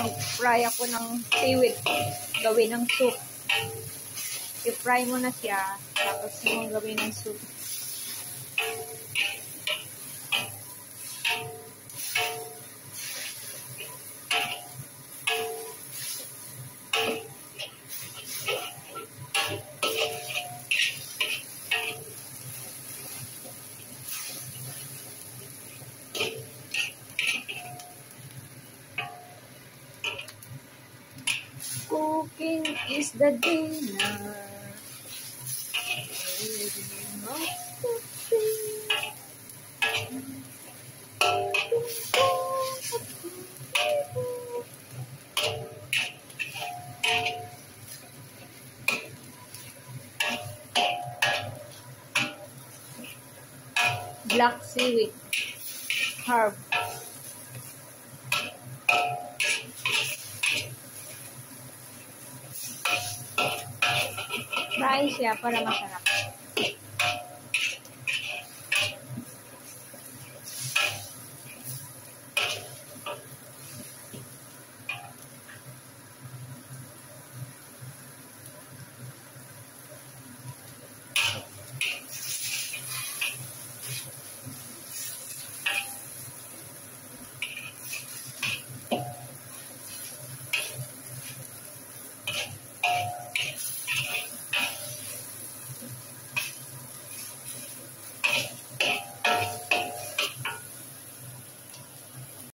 mag-fry ako ng seaweed. Gawin ng soup. I-fry mo na siya. Tapos mo gawin ng soup. Cooking is the dinner. Black seaweed. Herb. Maayos siya para masarap.